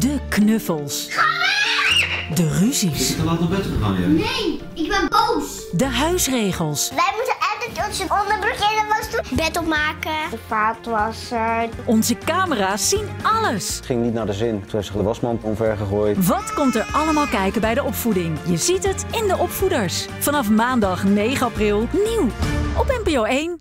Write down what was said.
De knuffels. De ruzies. te laat naar bed gegaan, jij? Nee, ik ben boos. De huisregels. Wij moeten altijd onze onderbroek in de was doen. Bed opmaken. De vaatwasser. Onze camera's zien alles. Het ging niet naar de zin. Toen heeft zich de wasmand omver gegooid. Wat komt er allemaal kijken bij de opvoeding? Je ziet het in de opvoeders. Vanaf maandag 9 april nieuw op NPO 1.